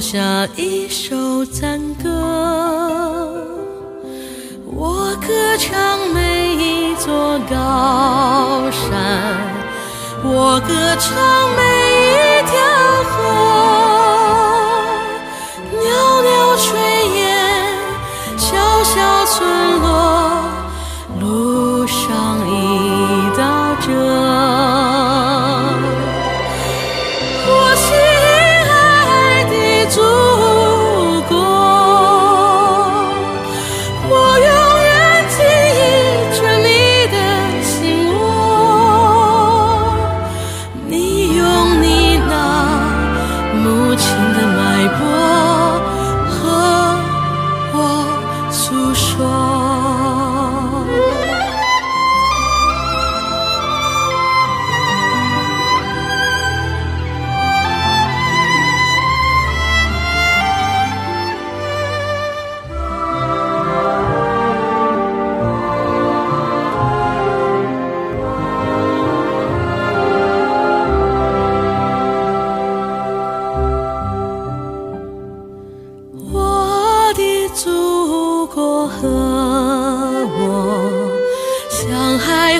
下一首赞歌我歌唱每一座高山我歌唱每一条河。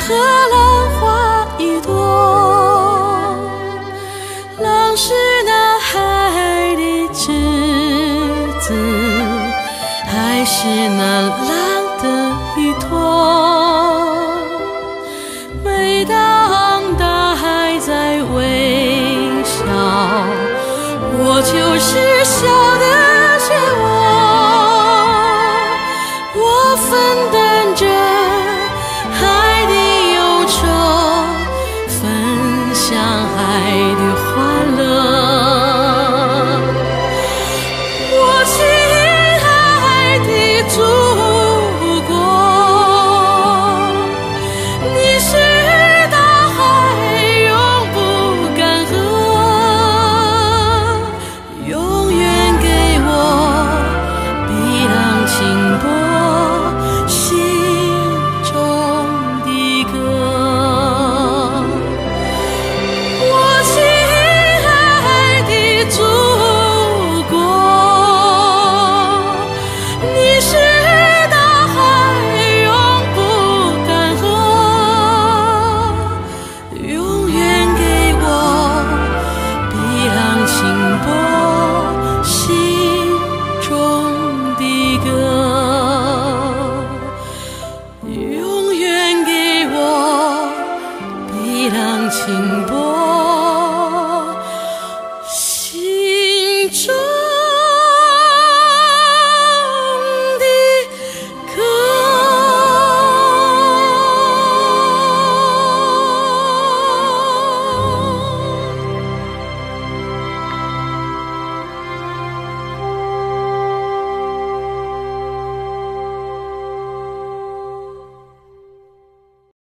和浪花一朵。浪是那海的赤子海是那浪的依托。每当像海的